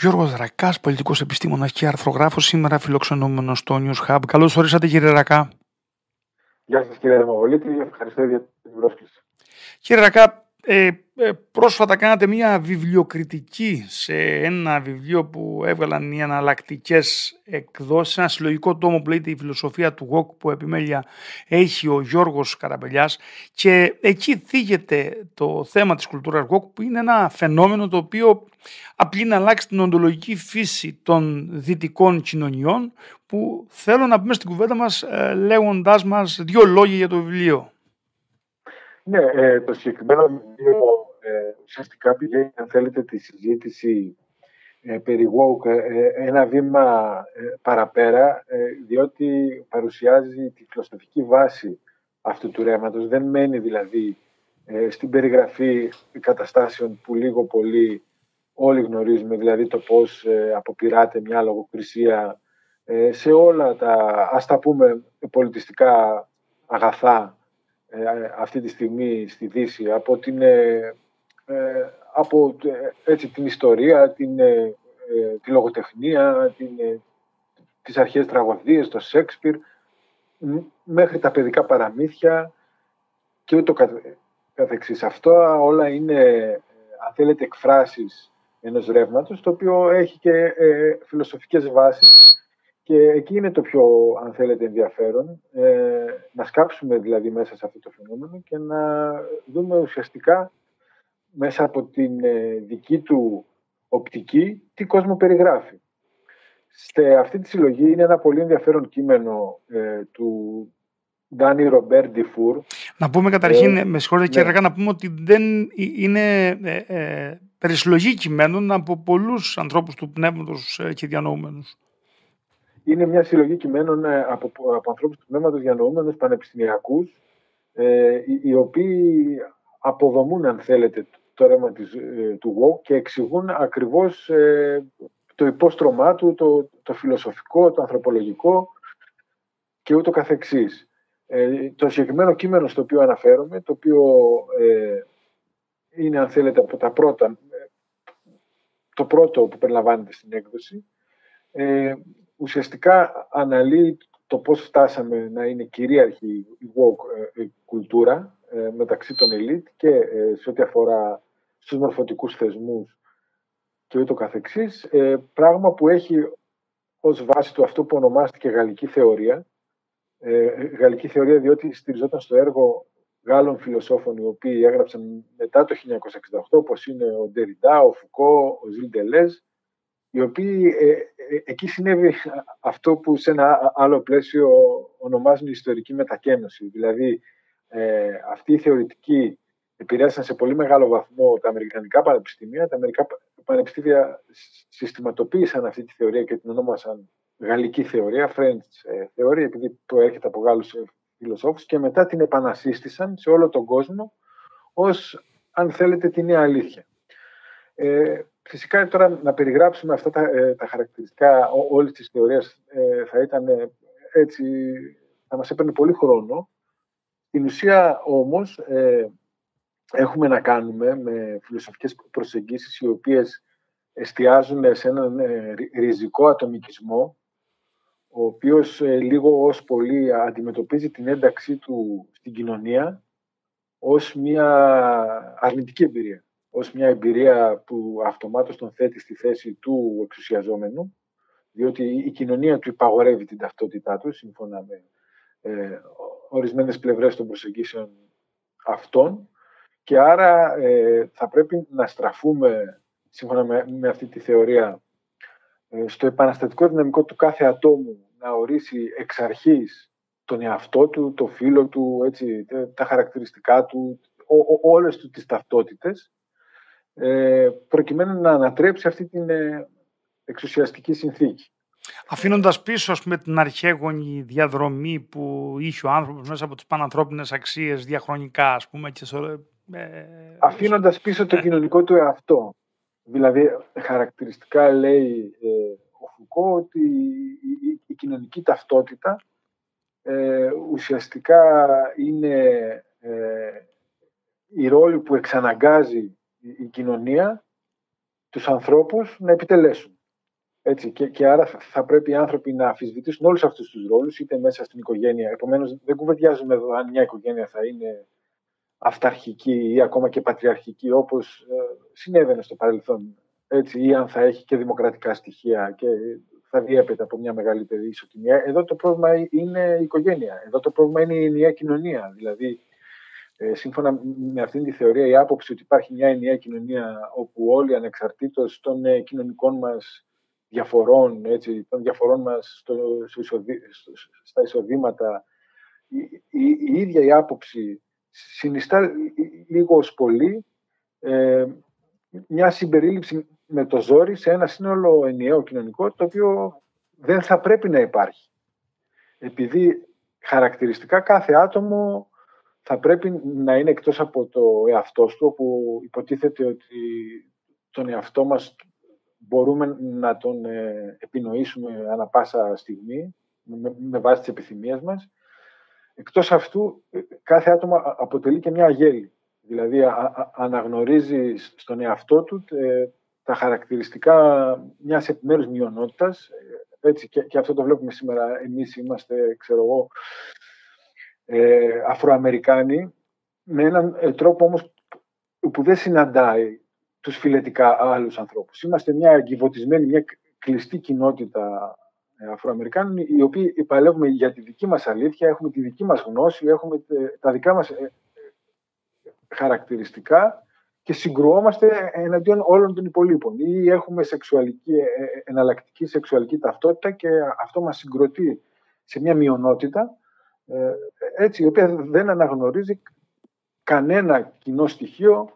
Γιώργος Ρακάς, πολιτικός επιστήμονας και αρθρογράφος, σήμερα φιλοξενούμενος στο News Hub. Καλώς ορίσατε, κύριε Ρακά. Γεια σας, κύριε Δημοβολίτη. Ευχαριστώ για την πρόσκληση. Κύριε Ρακά, ε, ε, πρόσφατα κάνατε μια βιβλιοκριτική σε ένα βιβλίο που έβγαλαν οι αναλλακτικέ εκδόσεις, ένα συλλογικό τόμο που λέγεται «Η φιλοσοφία του ΓΟΚ» που επιμέλεια έχει ο Γιώργος Καραμπελιάς και εκεί θίγεται το θέμα της κουλτούρας ΓΟΚ που είναι ένα φαινόμενο το οποίο απλεί να αλλάξει την οντολογική φύση των δυτικών κοινωνιών που θέλω να πούμε στην κουβέντα μας ε, λέγοντάς μας δύο λόγια για το βιβλίο. Ναι, ε, το συγκεκριμένο βιβλίο ε, ουσιαστικά πηγαίνει, αν θέλετε, τη συζήτηση ε, περί woke ε, ένα βήμα παραπέρα, διότι παρουσιάζει τη φιλοσοφική βάση αυτού του ρέματος. Δεν μένει δηλαδή στην περιγραφή καταστάσεων που λίγο πολύ όλοι γνωρίζουμε, δηλαδή το πώς αποπειράται μια λογοκρισία σε όλα τα, ας τα πούμε, πολιτιστικά αγαθά ε, αυτή τη στιγμή στη Δύση από την, ε, ε, από έτσι, την ιστορία, την, τη λογοτεχνία, την, τις αρχές τραγωδίες, το Σέξπιρ, μέχρι τα παιδικά παραμύθια και ούτω καθεξής. Αυτό όλα είναι, αν θέλετε, εκφράσεις ενός ρεύματος, το οποίο έχει και φιλοσοφικές βάσεις και εκεί είναι το πιο, αν θέλετε, ενδιαφέρον, ε, να σκάψουμε δηλαδή μέσα σε αυτό το φαινόμενο και να δούμε ουσιαστικά μέσα από την ε, δική του οπτική τι κόσμο περιγράφει. Σε αυτή τη συλλογή είναι ένα πολύ ενδιαφέρον κείμενο ε, του Ντάνι Ρομπέρ Ντιφούρ. Να πούμε καταρχήν, ε, με συγχωρείτε κύριε ναι. να πούμε ότι δεν είναι ε, ε, περισυλλογή κειμένων από πολλούς ανθρώπους του πνεύματος και διανοούμενους είναι μια συλλογή κειμένων ε, από, από ανθρώπους του πνεύματος διανοούμενους πανεπιστημιακούς ε, οι, οποίοι αποδομούν αν θέλετε το ρέμα της, ε, του ΓΟΚ και εξηγούν ακριβώς ε, το υπόστρωμά του, το, το φιλοσοφικό, το ανθρωπολογικό και ούτω καθεξής. Ε, το συγκεκριμένο κείμενο στο οποίο αναφέρομαι, το οποίο είναι αν θέλετε από τα πρώτα, το πρώτο που περιλαμβάνεται στην έκδοση, ουσιαστικά αναλύει το πώς φτάσαμε να είναι κυρίαρχη η woke ε, κουλτούρα ε, μεταξύ των ελίτ και ε, σε ό,τι αφορά στους μορφωτικούς θεσμούς και ούτω καθεξής, πράγμα που έχει ως βάση του αυτό που ονομάστηκε γαλλική θεωρία. Γαλλική θεωρία διότι στηριζόταν στο έργο Γάλλων φιλοσόφων οι οποίοι έγραψαν μετά το 1968 όπως είναι ο Ντεριντά, ο Φουκώ, ο Ζιλ Ντελέζ οι οποίοι ε, ε, εκεί συνέβη αυτό που σε ένα άλλο πλαίσιο ονομάζουν ιστορική μετακένωση. Δηλαδή, ε, αυτοί οι θεωρητικοί επηρέασαν σε πολύ μεγάλο βαθμό τα Αμερικανικά πανεπιστήμια. Τα Αμερικανικά πανεπιστήμια συστηματοποίησαν αυτή τη θεωρία και την ονόμασαν γαλλική θεωρία, French ε, θεωρία, επειδή προέρχεται από Γάλλους φιλοσόφους και μετά την επανασύστησαν σε όλο τον κόσμο ως, αν θέλετε, την νέα αλήθεια. Ε, Φυσικά τώρα να περιγράψουμε αυτά τα, ε, τα χαρακτηριστικά όλης της θεωρίας ε, θα ήταν ε, έτσι, θα μας έπαιρνε πολύ χρόνο. Στην ουσία όμως έχουμε να κάνουμε με φιλοσοφικές προσεγγίσεις οι οποίες εστιάζουν σε έναν ριζικό ατομικισμό ο οποίος λίγο ως πολύ αντιμετωπίζει την ένταξή του στην κοινωνία ως μια αρνητική εμπειρία ως μια εμπειρία που αυτομάτως τον θέτει στη θέση του εξουσιαζόμενου, διότι η κοινωνία του υπαγορεύει την ταυτότητά του, σύμφωνα με ε, ορισμένες πλευρές των προσεγγίσεων αυτών, και άρα ε, θα πρέπει να στραφούμε, σύμφωνα με, αυτή τη θεωρία, ε, στο επαναστατικό δυναμικό του κάθε ατόμου να ορίσει εξ αρχής τον εαυτό του, το φίλο του, έτσι, τα χαρακτηριστικά του, ό, όλες του τις ταυτότητες. ε, προκειμένου να ανατρέψει αυτή την ε, εξουσιαστική συνθήκη. Αφήνοντας πίσω ας πούμε, την αρχαίγονη διαδρομή που είχε ο άνθρωπος μέσα από τις πανανθρώπινες αξίες διαχρονικά, ας πούμε, και ε, Αφήνοντας πίσω το κοινωνικό του εαυτό. Δηλαδή, χαρακτηριστικά λέει ο Φουκώ ότι η, κοινωνική ταυτότητα ουσιαστικά είναι η ρόλη που εξαναγκάζει η κοινωνία τους ανθρώπους να επιτελέσουν. Έτσι, και, και άρα θα πρέπει οι άνθρωποι να αφισβητήσουν όλους αυτούς τους ρόλους, είτε μέσα στην οικογένεια. Επομένως, δεν κουβεντιάζουμε εδώ αν μια οικογένεια θα είναι αυταρχική ή ακόμα και πατριαρχική, όπως ε, συνέβαινε στο παρελθόν. Έτσι, ή αν θα έχει και δημοκρατικά στοιχεία και θα διέπεται από μια μεγαλύτερη ισοτιμία. Εδώ το πρόβλημα είναι η οικογένεια. Εδώ το πρόβλημα είναι η ενιαία κοινωνία. Δηλαδή, ε, σύμφωνα με αυτήν τη θεωρία, η άποψη ότι υπάρχει μια ενιαία κοινωνία όπου όλοι ανεξαρτήτως των ε, κοινωνικών μας διαφορών, έτσι, των διαφορών μας στο, στα εισοδήματα, η, η, η, ίδια η άποψη συνιστά λίγο ως πολύ ε, μια συμπερίληψη με το ζόρι σε ένα σύνολο ενιαίο κοινωνικό το οποίο δεν θα πρέπει να υπάρχει. Επειδή χαρακτηριστικά κάθε άτομο θα πρέπει να είναι εκτός από το εαυτό του, όπου υποτίθεται ότι τον εαυτό μας μπορούμε να τον ε, επινοήσουμε ανα πάσα στιγμή με, βάση τις επιθυμίες μας. Εκτός αυτού, ε, κάθε άτομο αποτελεί και μια αγέλη. Δηλαδή, αναγνωρίζει στον εαυτό του ε, τα χαρακτηριστικά μιας επιμέρους μειονότητας. Έτσι, και, και αυτό το βλέπουμε σήμερα. Εμείς είμαστε, ξέρω εγώ, ε, Αφροαμερικάνοι, με έναν τρόπο όμως που δεν συναντάει τους φιλετικά άλλους ανθρώπους. Είμαστε μια εγκυβωτισμένη, μια κλειστή κοινότητα ε, Αφροαμερικάνων, οι οποίοι παλεύουμε για τη δική μας αλήθεια, έχουμε τη δική μας γνώση, έχουμε τα δικά μας ε, χαρακτηριστικά και συγκρουόμαστε εναντίον όλων των υπολείπων. Ή έχουμε σεξουαλική, ε, εναλλακτική σεξουαλική ταυτότητα και αυτό μας συγκροτεί σε μια μειονότητα, έτσι, η οποία δεν αναγνωρίζει κανένα κοινό στοιχείο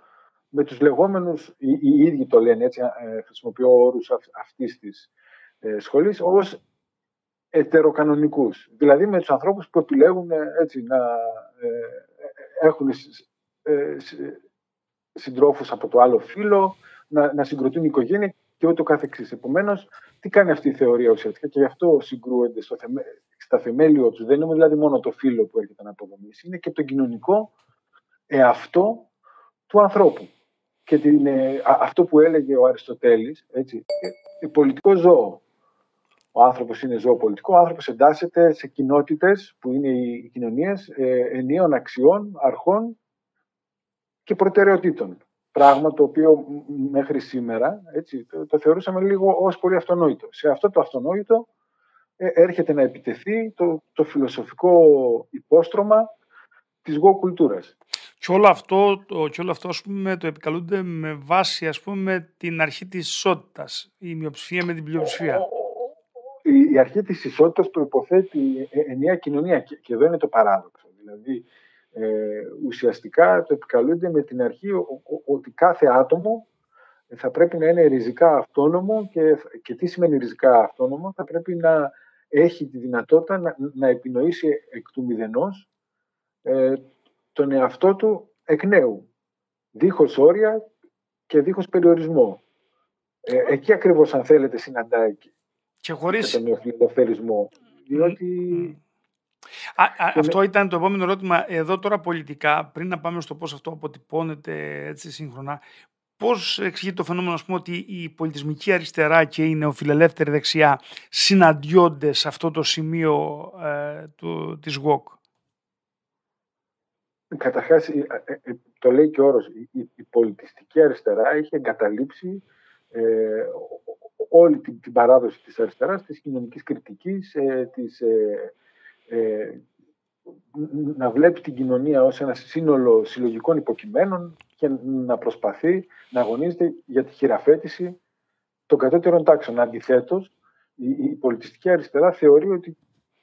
με τους λεγόμενους, οι, οι ίδιοι το λένε έτσι, ε, χρησιμοποιώ όρους αυτής της ε, σχολής, ως ετεροκανονικούς. Δηλαδή με τους ανθρώπους που επιλέγουν ε, έτσι, να ε, έχουν ε, συντρόφους από το άλλο φύλλο, να, να συγκροτούν οικογένεια και ούτω καθεξής. Επομένως, τι κάνει αυτή η θεωρία ουσιαστικά και γι' αυτό συγκρούονται στο θεμε... στα θεμέλιο τους. Δεν είναι δηλαδή μόνο το φύλλο που έρχεται να αποδομήσει, είναι και το κοινωνικό εαυτό του ανθρώπου και την, ε, αυτό που έλεγε ο Αριστοτέλης, έτσι, ε, πολιτικό ζώο. Ο άνθρωπος είναι ζώο πολιτικό, ο άνθρωπος εντάσσεται σε κοινότητες που είναι οι κοινωνίες ε, ενίων αξιών, αρχών και προτεραιοτήτων. Πράγμα το οποίο μέχρι σήμερα έτσι, το, το θεωρούσαμε λίγο ως πολύ αυτονόητο. Σε αυτό το αυτονόητο ε, έρχεται να επιτεθεί το, το φιλοσοφικό υπόστρωμα της γο κουλτούρας. Και όλο αυτό, το, και όλο αυτό ας πούμε, το επικαλούνται με βάση ας πούμε, την αρχή της ισότητας, η μειοψηφία με την πλειοψηφία. Η, η αρχή της ισότητας προϋποθέτει ε, ενιαία κοινωνία και, και εδώ είναι το παράδοξο. Δηλαδή, ε, ουσιαστικά το επικαλούνται με την αρχή ότι κάθε άτομο θα πρέπει να είναι ριζικά αυτόνομο και, και τι σημαίνει ριζικά αυτόνομο, θα πρέπει να έχει τη δυνατότητα να, να επινοήσει εκ του μηδενός ε, τον εαυτό του εκ νέου, δίχως όρια και δίχως περιορισμό. Ε, εκεί ακριβώς, αν θέλετε, συναντάει και χωρίς... τον ελευθερισμό. Διότι... Α, α, αυτό ήταν το επόμενο ερώτημα. Εδώ τώρα πολιτικά, πριν να πάμε στο πώς αυτό αποτυπώνεται έτσι σύγχρονα, πώς εξηγεί το φαινόμενο πούμε, ότι η πολιτισμική αριστερά και η νεοφιλελεύθερη δεξιά συναντιόνται σε αυτό το σημείο ε, του, της ΓΟΚ. Καταρχάς, ε, ε, ε, το λέει και ο όρος, η, πολιτιστική αριστερά έχει εγκαταλείψει ε, όλη την, την, παράδοση της αριστεράς, της κοινωνικής κριτικής, ε, της, ε, να βλέπει την κοινωνία ως ένα σύνολο συλλογικών υποκειμένων και να προσπαθεί να αγωνίζεται για τη χειραφέτηση των κατώτερων τάξεων. Αντιθέτως, η, η πολιτιστική αριστερά θεωρεί ότι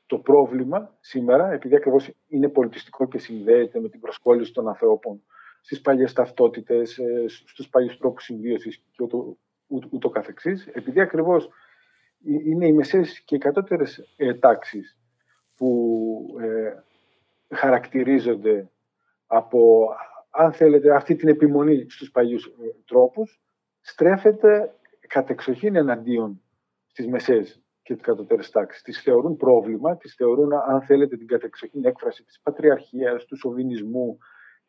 το πρόβλημα σήμερα, επειδή ακριβώς είναι πολιτιστικό και συνδέεται με την προσκόλληση των ανθρώπων στις παλιές ταυτότητες, ε, στους παλιούς τρόπους συμβίωσης και ούτω, ούτω, καθεξής, επειδή ακριβώς είναι οι μεσαίες και οι κατώτερες ε, τάξεις που ε, χαρακτηρίζονται από, αν θέλετε, αυτή την επιμονή στους παλιούς ε, τρόπους, στρέφεται κατεξοχήν εναντίον στις μεσαίες και τις κατωτέρες τάξεις. Τις θεωρούν πρόβλημα, τις θεωρούν, αν θέλετε, την κατεξοχήν έκφραση της πατριαρχίας, του σοβινισμού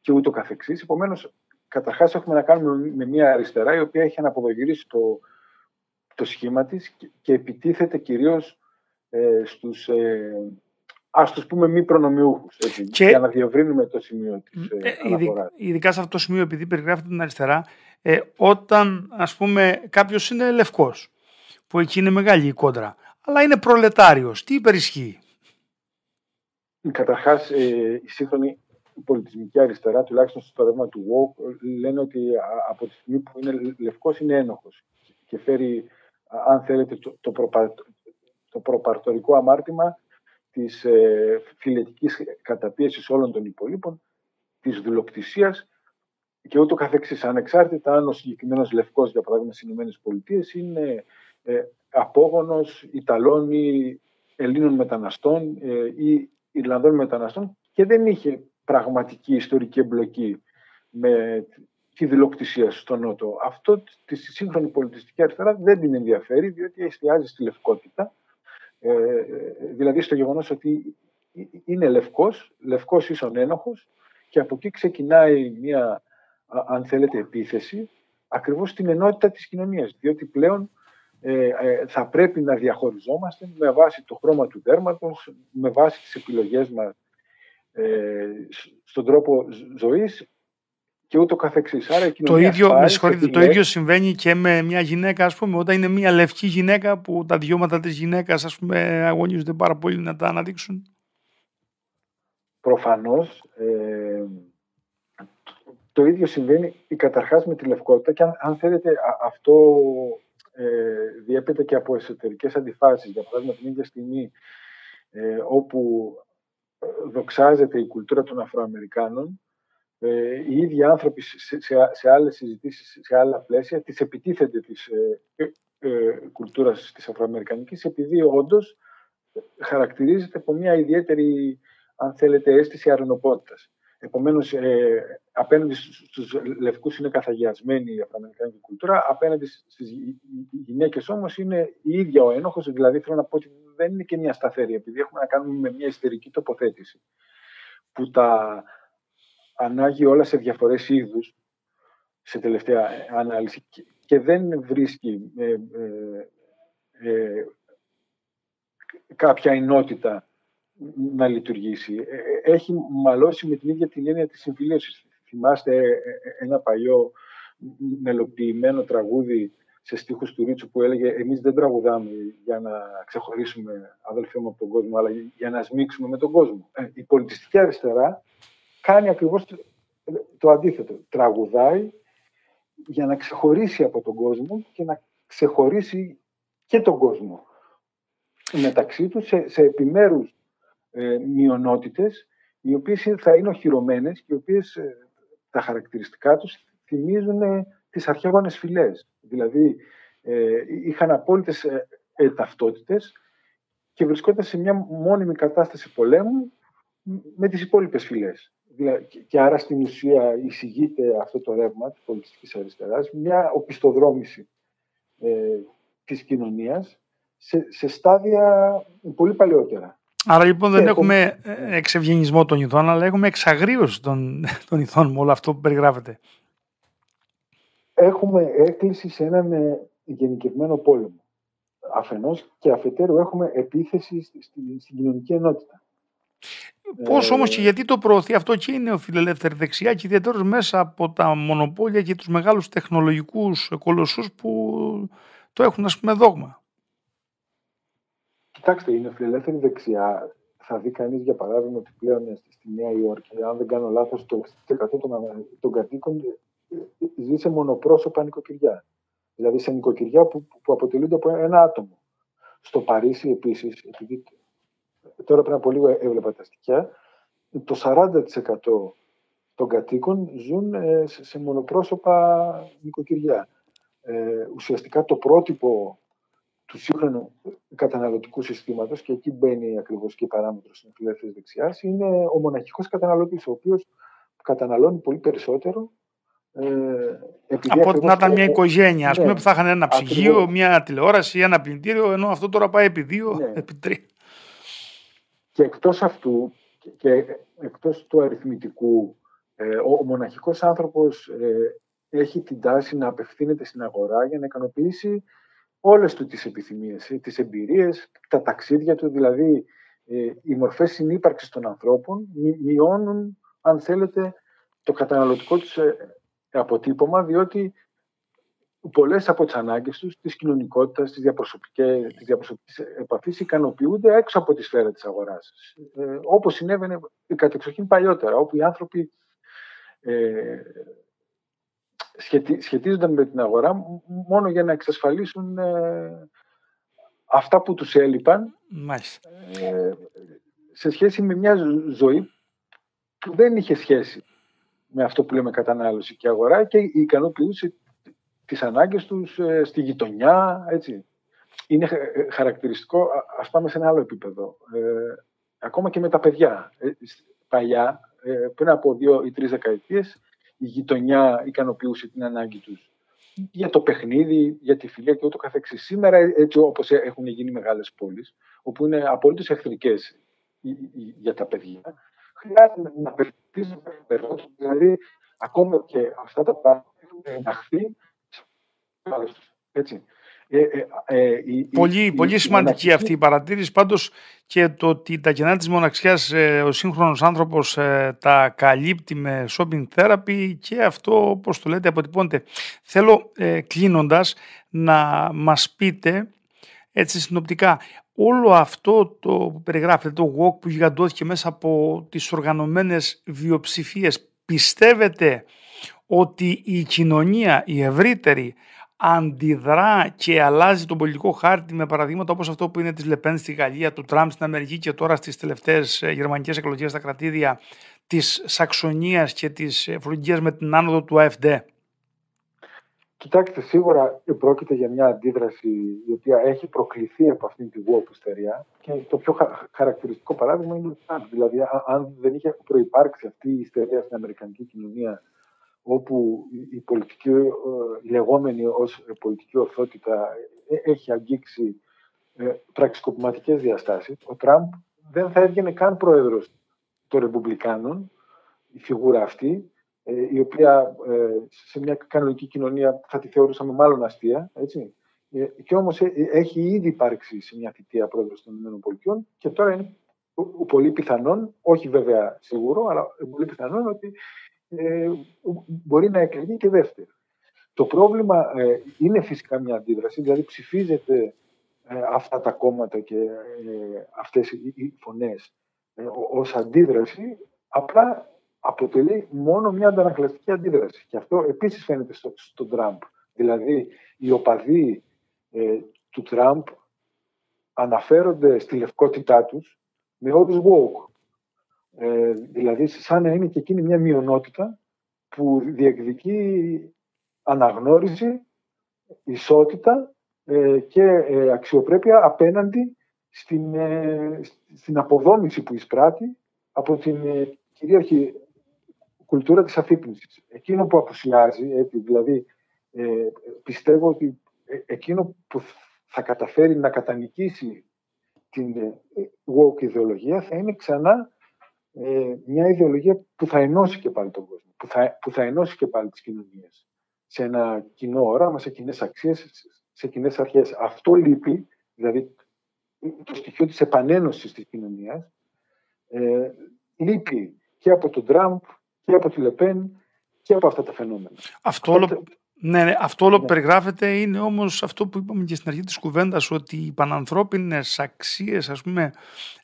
και ούτω καθεξής. Επομένως, καταρχάς έχουμε να κάνουμε με μια αριστερά η οποία έχει αναποδογυρίσει το, το σχήμα της και, επιτίθεται κυρίως ε, στους, ε, ας τους πούμε μη προνομιούχους, και... για να διευρύνουμε το σημείο της ε, ε αναφοράς. Ειδικά σε αυτό το σημείο, επειδή περιγράφεται την αριστερά, ε, όταν ας πούμε κάποιος είναι λευκός, που εκεί είναι μεγάλη η κόντρα, αλλά είναι προλετάριος, τι υπερισχύει; Καταρχάς, ε, η σύγχρονη πολιτισμική αριστερά, τουλάχιστον στο ρεύμα του ＷOC, λένε ότι από τη στιγμή που είναι λευκός είναι ένοχος και φέρει, αν θέλετε, το, το, προπα, το προπαρτορικό αμάρτημα της ε, φιλετικής καταπίεσης όλων των υπολείπων, της δουλοκτησίας και ούτω καθεξής. Ανεξάρτητα αν ο συγκεκριμένος λευκός, για παράδειγμα, στις ΗΠΑ είναι ε, απόγονος Ιταλών ή Ελλήνων μεταναστών ε, ή Ιρλανδών μεταναστών και δεν είχε πραγματική ιστορική εμπλοκή με τη δηλοκτησία στον Νότο. Αυτό της σύγχρονη πολιτιστική αριστερά δεν την ενδιαφέρει, διότι εστιάζει στη λευκότητα, ε, δηλαδή στο γεγονός ότι είναι λευκός, λευκός ίσον ένοχος και από εκεί ξεκινάει μια, αν θέλετε, επίθεση ακριβώς στην ενότητα της κοινωνίας, διότι πλέον ε, ε, θα πρέπει να διαχωριζόμαστε με βάση το χρώμα του δέρματος, με βάση τις επιλογές μας ε, στον τρόπο ζωής και ούτω καθεξής. Άρα, το, ίδιο, με το ίδιο συμβαίνει και με μια γυναίκα, ας πούμε, όταν είναι μια λευκή γυναίκα που τα διώματα της γυναίκας, ας πούμε, αγωνίζονται πάρα πολύ να τα αναδείξουν. Προφανώς. Ε, το ίδιο συμβαίνει καταρχάς με τη λευκότητα και αν, αν θέλετε αυτό ε, διέπεται και από εσωτερικές αντιφάσεις. Για παράδειγμα, την ίδια στιγμή ε, όπου δοξάζεται η κουλτούρα των Αφροαμερικάνων, ε, οι ίδιοι άνθρωποι σε, σε, σε άλλες συζητήσεις, σε άλλα πλαίσια, τις επιτίθεται της ε, ε, ε, κουλτούρας της Αφροαμερικανικής, επειδή όντως χαρακτηρίζεται από μια ιδιαίτερη, αν θέλετε, αίσθηση αρενοπότητας. Επομένως, ε, απέναντι στους λευκούς είναι καθαγιασμένη η αφροαμερικανική κουλτούρα, απέναντι στις γυναίκες όμως είναι η ίδια ο ένοχος, δηλαδή θέλω να πω ότι δεν είναι και μια σταθερή, επειδή έχουμε να κάνουμε με μια ιστερική τοποθέτηση που τα ανάγει όλα σε διαφορές είδους σε τελευταία ανάλυση και δεν βρίσκει ε, ε, ε κάποια ενότητα να λειτουργήσει. Ε, ε, έχει μαλώσει με την ίδια την έννοια της συμφιλίωσης. Θυμάστε ε, ένα παλιό μελοποιημένο τραγούδι σε στίχους του Ρίτσου που έλεγε «Εμείς δεν τραγουδάμε για να ξεχωρίσουμε αδελφέ μου από τον κόσμο, αλλά για να σμίξουμε με τον κόσμο». Η πολιτιστική αριστερά κάνει ακριβώς το αντίθετο. Τραγουδάει για να ξεχωρίσει από τον κόσμο και να ξεχωρίσει και τον κόσμο μεταξύ τους σε, σε επιμέρους ε, μειονότητες οι οποίες θα είναι οχυρωμένες και οι οποίες ε, τα χαρακτηριστικά τους θυμίζουν ε, τις αρχαίγονες φυλές. Δηλαδή ε, είχαν απόλυτες ε, ε, ταυτότητες και βρισκόταν σε μια μόνιμη κατάσταση πολέμου με τις υπόλοιπες φυλές. Και άρα στην ουσία εισηγείται αυτό το ρεύμα της πολιτιστικής αριστεράς, μια οπισθοδρόμηση ε, της κοινωνίας σε, σε στάδια πολύ παλαιότερα. Άρα λοιπόν δεν έχουμε ε, εξευγενισμό των ηθών, αλλά έχουμε εξαγρίωση των, των ηθών με όλο αυτό που περιγράφεται. Έχουμε έκκληση σε έναν ε, γενικευμένο πόλεμο. Αφενός και αφετέρου έχουμε επίθεση στην κοινωνική ενότητα. Πώς ε, όμως και γιατί το προωθεί αυτό και είναι ο φιλελεύθερη δεξιά και ιδιαίτερως μέσα από τα μονοπόλια και τους μεγάλους τεχνολογικούς κολοσσούς που το έχουν ας πούμε δόγμα. Κοιτάξτε, είναι φιλελεύθερη δεξιά. Θα δει κανείς, για παράδειγμα, ότι πλέον στη Νέα Υόρκη, αν δεν κάνω λάθος, το 60% των, των κατοίκων ζει σε μονοπρόσωπα νοικοκυριά. Δηλαδή σε νοικοκυριά που, που αποτελούνται από ένα άτομο. Στο Παρίσι, επίσης, επειδή τώρα πριν από λίγο έβλεπα τα στοιχεία, το 40% των κατοίκων ζουν ε, σε μονοπρόσωπα νοικοκυριά. Ε, ουσιαστικά το πρότυπο του σύγχρονου καταναλωτικού συστήματος, και εκεί μπαίνει ακριβώς και η παράμετρος τη φιλελεύθερη δεξιάς, είναι ο μοναχικός καταναλωτής, ο οποίος καταναλώνει πολύ περισσότερο. Ε, από ότι να ήταν μια οικογένεια, ας ναι, πούμε, που θα είχαν ένα ψυγείο, μια τηλεόραση, ένα πλυντήριο, ενώ αυτό τώρα πάει επί δύο, ναι. επί τρία. Και εκτός αυτού, και εκτός του αριθμητικού, Ε, ο, ο μοναχικός άνθρωπος ε, έχει την τάση να απευθύνεται στην αγορά για να ικανοποιήσει όλες του τις επιθυμίες, ε, τις εμπειρίες, τα ταξίδια του, δηλαδή ε, οι μορφές συνύπαρξης των ανθρώπων μειώνουν, αν θέλετε, το καταναλωτικό τους αποτύπωμα, διότι πολλές από τις ανάγκες τους, της κοινωνικότητας, της διαπροσωπικής, της διαπροσωπικής επαφής, ικανοποιούνται έξω από τη σφαίρα της αγοράς. Ε, όπως συνέβαινε κατεξοχήν παλιότερα, όπου οι άνθρωποι ε, σχετίζονταν με την αγορά μόνο για να εξασφαλίσουν ε, αυτά που τους έλειπαν ε, σε σχέση με μια ζωή που δεν είχε σχέση με αυτό που λέμε κατανάλωση και αγορά και ικανοποιούσε τις ανάγκες τους ε, στη γειτονιά, έτσι. Είναι χαρακτηριστικό, ας πάμε σε ένα άλλο επίπεδο. ακόμα και με τα παιδιά. παλιά, πριν από δύο ή τρεις δεκαετίες, η γειτονιά ικανοποιούσε την ανάγκη τους για το παιχνίδι, για τη φιλία και ούτω καθεξής. Σήμερα, έτσι όπως έχουν γίνει μεγάλες πόλεις, όπου είναι απολύτως εχθρικές για τα παιδιά, χρειάζεται να περιττήσουμε δηλαδή ακόμα και αυτά τα πράγματα έχουν ενταχθεί έτσι. Ε, ε, ε, πολύ, η, πολύ σημαντική αυτή η παρατήρηση. Πάντως και το ότι τα κενά της μοναξιάς ο σύγχρονος άνθρωπος τα καλύπτει με shopping therapy και αυτό, όπως το λέτε, αποτυπώνεται. Θέλω κλείνοντας να μας πείτε έτσι συνοπτικά όλο αυτό το που περιγράφεται, το walk που γιγαντώθηκε μέσα από τις οργανωμένες βιοψηφίες, πιστεύετε ότι η κοινωνία, η ευρύτερη, αντιδρά και αλλάζει τον πολιτικό χάρτη με παραδείγματα όπως αυτό που είναι της Λεπέν στη Γαλλία, του Τραμπ στην Αμερική και τώρα στις τελευταίες ε, γερμανικές εκλογές στα κρατήδια της Σαξονίας και της ε, Φλογγίας με την άνοδο του ΑΕΦΔ. Κοιτάξτε, σίγουρα πρόκειται για μια αντίδραση η οποία έχει προκληθεί από αυτήν την woke ιστερία και το πιο χαρακτηριστικό παράδειγμα είναι ο Τραμπ. Δηλαδή, αν δεν είχε προϋπάρξει αυτή η ιστερία στην Αμερικανική κοινωνία όπου η πολιτική, ε, λεγόμενη ως πολιτική ορθότητα ε, έχει αγγίξει ε, πραξικοπηματικές διαστάσεις, ο Τραμπ δεν θα έβγαινε καν πρόεδρος των Ρεπουμπλικάνων, η φιγούρα αυτή, η οποία σε μια κανονική κοινωνία θα τη θεωρούσαμε μάλλον αστεία, έτσι. Και όμως έχει ήδη υπάρξει σε μια θητεία πρόεδρος των ΗΠΑ και τώρα είναι πολύ πιθανόν, όχι βέβαια σίγουρο, αλλά πολύ πιθανόν ότι ε, μπορεί να εκλεγεί και δεύτερη. Το πρόβλημα ε, είναι φυσικά μια αντίδραση, δηλαδή ψηφίζεται ε, αυτά τα κόμματα και ε, αυτές οι φωνές ε, ως αντίδραση, απλά αποτελεί μόνο μια αντανακλαστική αντίδραση. Και αυτό επίσης φαίνεται στο, στον Τραμπ. Δηλαδή, οι οπαδοί του Τραμπ αναφέρονται στη λευκότητά τους με όρους woke. Ε, δηλαδή, σαν να είναι και εκείνη μια μειονότητα που διεκδικεί αναγνώριση, ισότητα ε, και ε, αξιοπρέπεια απέναντι στην, στην αποδόμηση που εισπράττει από την κυρίαρχη κουλτούρα της αφύπνισης. Εκείνο που αποσιάζει, δηλαδή πιστεύω ότι εκείνο που θα καταφέρει να κατανικήσει την woke ιδεολογία θα είναι ξανά ε, μια ιδεολογία που θα ενώσει και πάλι τον κόσμο, που θα, που θα ενώσει και πάλι τις κοινωνίες σε ένα κοινό όραμα, σε κοινές αξίες, σε κοινές αρχές. Αυτό λείπει, δηλαδή το στοιχείο της επανένωσης της κοινωνίας, ε, λείπει και από τον Τραμπ και από τη Λεπέν και από αυτά τα φαινόμενα. Αυτό όλο, ναι, ναι, αυτό όλο ναι. περιγράφεται είναι όμως αυτό που είπαμε και στην αρχή της κουβέντας ότι οι πανανθρώπινες αξίες ας πούμε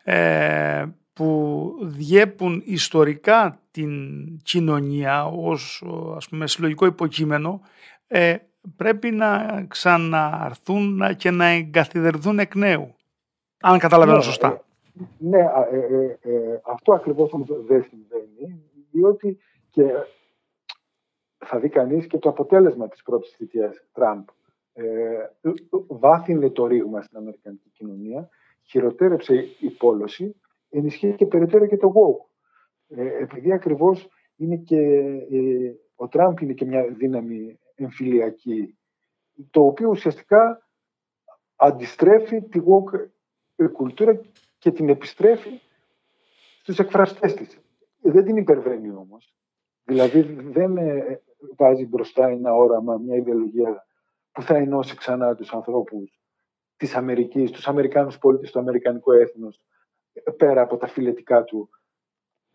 ε, που διέπουν ιστορικά την κοινωνία ως ας πούμε, συλλογικό υποκείμενο ε, πρέπει να ξαναρθούν και να εγκαθιδερθούν εκ νέου. Αν καταλαβαίνω ναι, σωστά. Ε, ναι, ε, αυτό ακριβώς δεν συμβαίνει, διότι και θα δει κανείς και το αποτέλεσμα της πρώτης θητείας Τραμπ. βάθινε το ρήγμα στην Αμερικανική κοινωνία, χειροτέρεψε η πόλωση ενισχύει και περαιτέρω και το woke. Ε, επειδή ακριβώς είναι και, ε, ο Τραμπ είναι και μια δύναμη εμφυλιακή, το οποίο ουσιαστικά αντιστρέφει τη woke κουλτούρα και την επιστρέφει στους εκφραστές της. Δεν την υπερβαίνει όμως. Δηλαδή δεν ε, βάζει μπροστά ένα όραμα, μια ιδεολογία που θα ενώσει ξανά τους ανθρώπους της Αμερικής, τους Αμερικάνους πολίτες, το Αμερικανικό έθνος, πέρα από τα φιλετικά του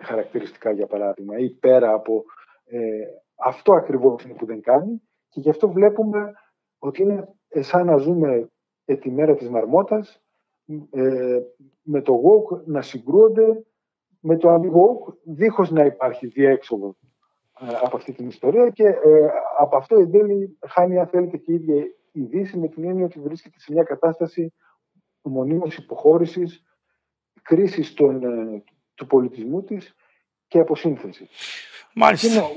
χαρακτηριστικά, για παράδειγμα, ή πέρα από ε, αυτό ακριβώς είναι που δεν κάνει. Και γι' αυτό βλέπουμε ότι είναι σαν να ζούμε τη μέρα της μαρμότας ε, με το woke να συγκρούονται με το anti-woke δίχως να υπάρχει διέξοδο ε, από αυτή την ιστορία και ε, από αυτό η τέλει χάνει αν θέλετε και η ίδια η Δύση με την έννοια ότι βρίσκεται σε μια κατάσταση μονίμως υποχώρησης, κρίσης των, ε, του πολιτισμού της και αποσύνθεση. Μάλιστα. Εκείνο,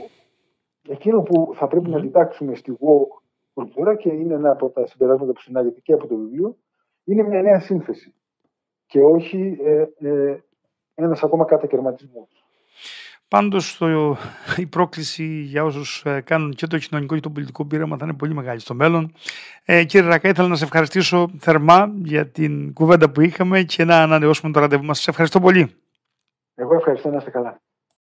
εκείνο που θα πρέπει να κοιτάξουμε στη woke κουλτούρα και είναι ένα από τα συμπεράσματα που συνάγεται και από το βιβλίο, είναι μια νέα σύνθεση και όχι ε, ε, ένας ακόμα κατακαιρματισμός. Πάντως η πρόκληση για όσους ε, κάνουν και το κοινωνικό και το πολιτικό πείραμα θα είναι πολύ μεγάλη στο μέλλον. Ε, κύριε Ρακά, ήθελα να σε ευχαριστήσω θερμά για την κουβέντα που είχαμε και να ανανεώσουμε το ραντεβού μας. Σας ευχαριστώ πολύ. Εγώ ευχαριστώ να είστε καλά.